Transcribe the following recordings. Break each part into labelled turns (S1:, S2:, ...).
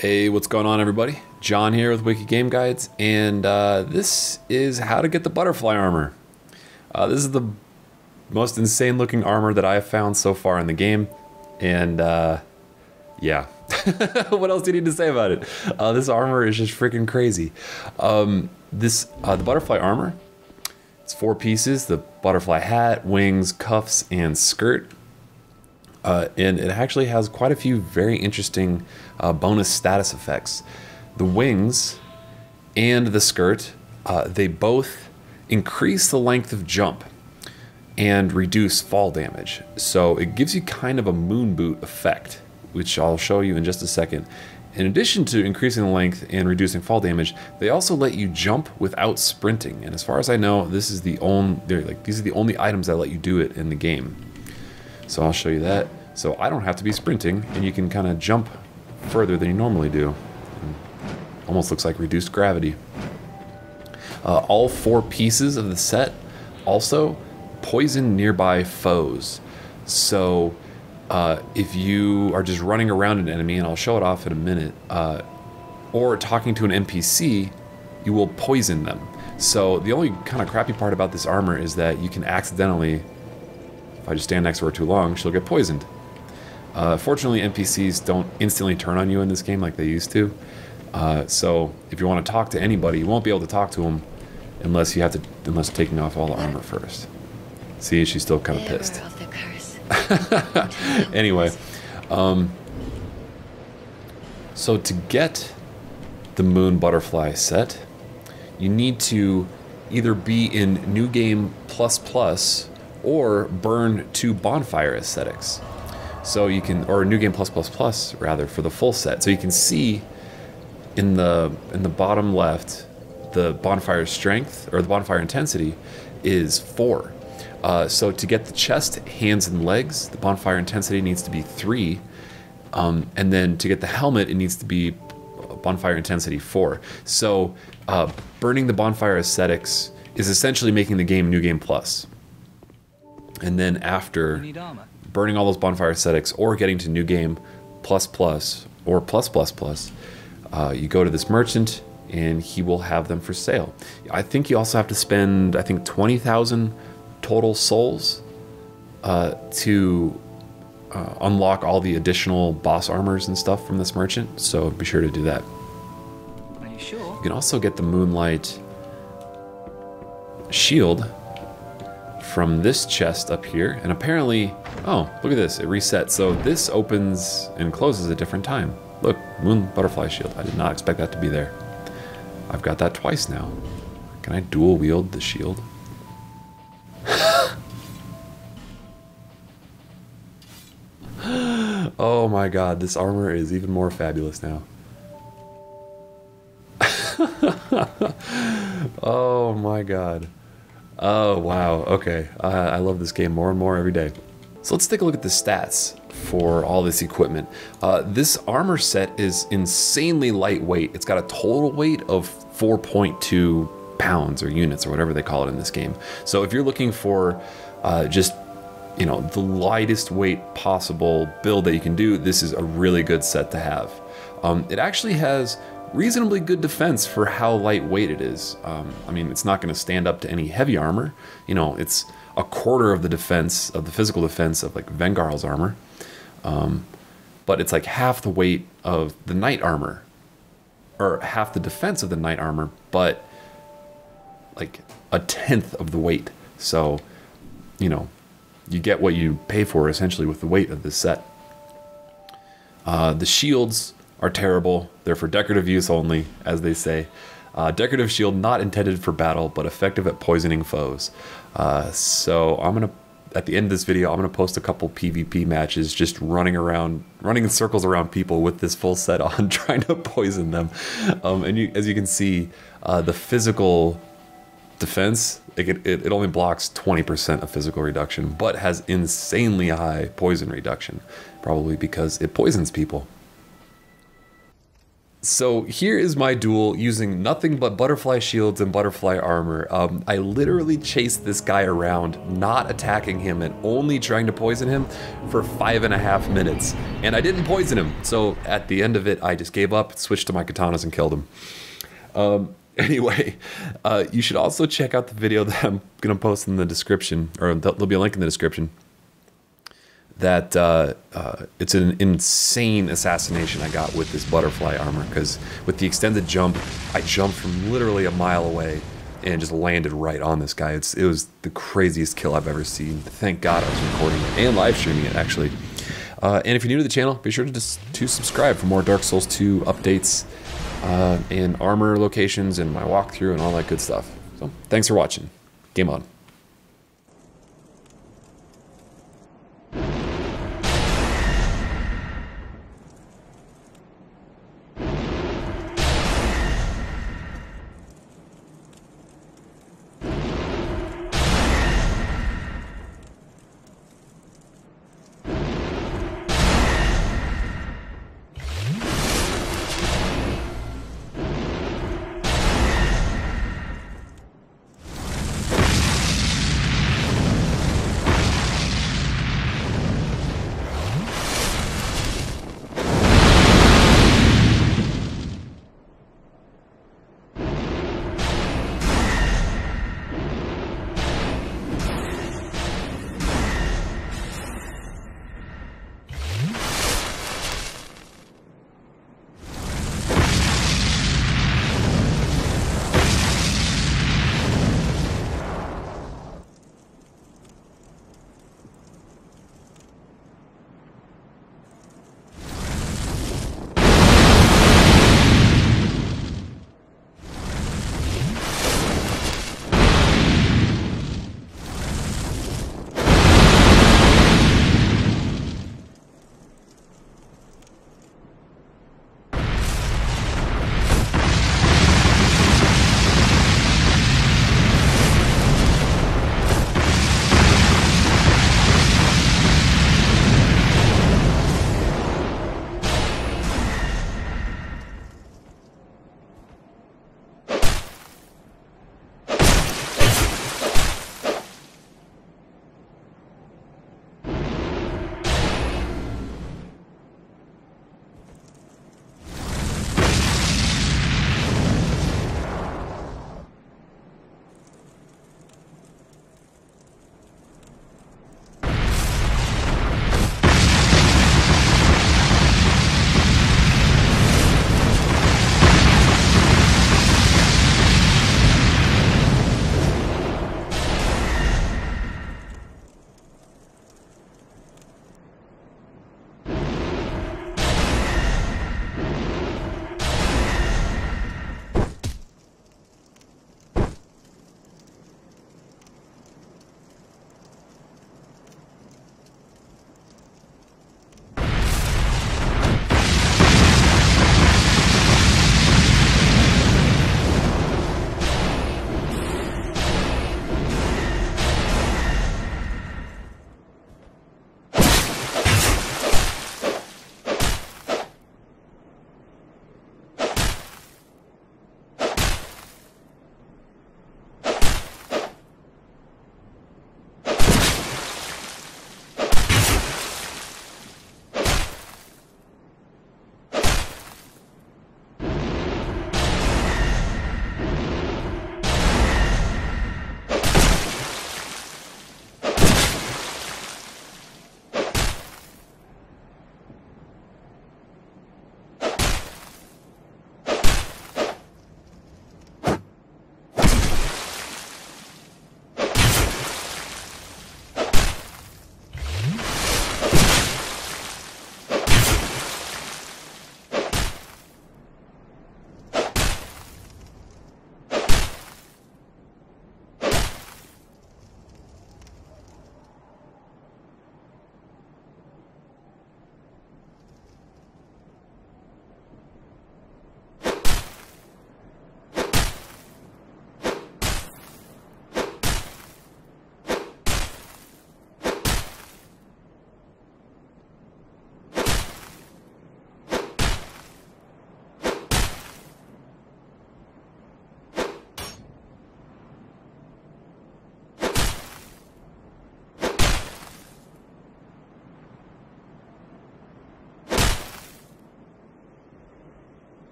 S1: Hey, what's going on, everybody? John here with Wiki Game Guides, and uh, this is how to get the butterfly armor. Uh, this is the most insane looking armor that I have found so far in the game, and uh, yeah. what else do you need to say about it? Uh, this armor is just freaking crazy. Um, this uh, the butterfly armor. It's four pieces: the butterfly hat, wings, cuffs, and skirt. Uh, and it actually has quite a few very interesting uh, bonus status effects. The wings and the skirt, uh, they both increase the length of jump and reduce fall damage. So it gives you kind of a moon boot effect, which I'll show you in just a second. In addition to increasing the length and reducing fall damage, they also let you jump without sprinting. And as far as I know, this is the only like these are the only items that let you do it in the game. So I'll show you that. So I don't have to be sprinting, and you can kind of jump further than you normally do. Almost looks like reduced gravity. Uh, all four pieces of the set also poison nearby foes. So uh, if you are just running around an enemy, and I'll show it off in a minute, uh, or talking to an NPC, you will poison them. So the only kind of crappy part about this armor is that you can accidentally, if I just stand next to her too long, she'll get poisoned. Uh, fortunately, NPCs don't instantly turn on you in this game like they used to. Uh, so if you want to talk to anybody, you won't be able to talk to them unless you have to, unless taking off all the armor first. See, she's still kind of pissed. anyway, um, so to get the Moon Butterfly set, you need to either be in New Game Plus Plus or burn two bonfire ascetics. So you can, or New Game Plus Plus Plus rather, for the full set. So you can see in the in the bottom left, the bonfire strength or the bonfire intensity is four. Uh, so to get the chest, hands, and legs, the bonfire intensity needs to be three, um, and then to get the helmet, it needs to be bonfire intensity four. So uh, burning the bonfire ascetics is essentially making the game New Game Plus. And then after burning all those bonfire ascetics or getting to new game plus plus or plus plus plus, uh, you go to this merchant and he will have them for sale. I think you also have to spend, I think, 20,000 total souls uh, to uh, unlock all the additional boss armors and stuff from this merchant. So be sure to do that.
S2: Are you sure?
S1: You can also get the Moonlight shield from this chest up here, and apparently, oh, look at this, it resets. So this opens and closes at a different time. Look, moon butterfly shield. I did not expect that to be there. I've got that twice now. Can I dual wield the shield? oh my god, this armor is even more fabulous now. oh my god. Oh, wow. Okay. Uh, I love this game more and more every day. So let's take a look at the stats for all this equipment. Uh, this armor set is insanely lightweight. It's got a total weight of 4.2 pounds or units or whatever they call it in this game. So if you're looking for uh, just you know the lightest weight possible build that you can do, this is a really good set to have. Um, it actually has reasonably good defense for how lightweight it is. Um, I mean, it's not going to stand up to any heavy armor. You know, it's a quarter of the defense of the physical defense of like Vengarl's armor, um, but it's like half the weight of the knight armor, or half the defense of the knight armor, but like a tenth of the weight. So, you know, you get what you pay for essentially with the weight of this set. Uh, the shields are terrible. They're for decorative use only, as they say. Uh, decorative shield not intended for battle, but effective at poisoning foes. Uh, so I'm gonna, at the end of this video, I'm gonna post a couple PvP matches, just running around, running in circles around people with this full set on, trying to poison them. Um, and you, as you can see, uh, the physical defense, it, it, it only blocks 20% of physical reduction, but has insanely high poison reduction, probably because it poisons people. So here is my duel using nothing but butterfly shields and butterfly armor. Um, I literally chased this guy around, not attacking him and only trying to poison him for five and a half minutes. And I didn't poison him, so at the end of it, I just gave up, switched to my katanas, and killed him. Um, anyway, uh, you should also check out the video that I'm going to post in the description, or there'll be a link in the description that uh, uh, it's an insane assassination I got with this butterfly armor because with the extended jump, I jumped from literally a mile away and just landed right on this guy. It's, it was the craziest kill I've ever seen. Thank God I was recording it and live streaming it actually. Uh, and if you're new to the channel, be sure to just to subscribe for more Dark Souls 2 updates uh, and armor locations and my walkthrough and all that good stuff. So thanks for watching. Game on.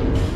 S1: you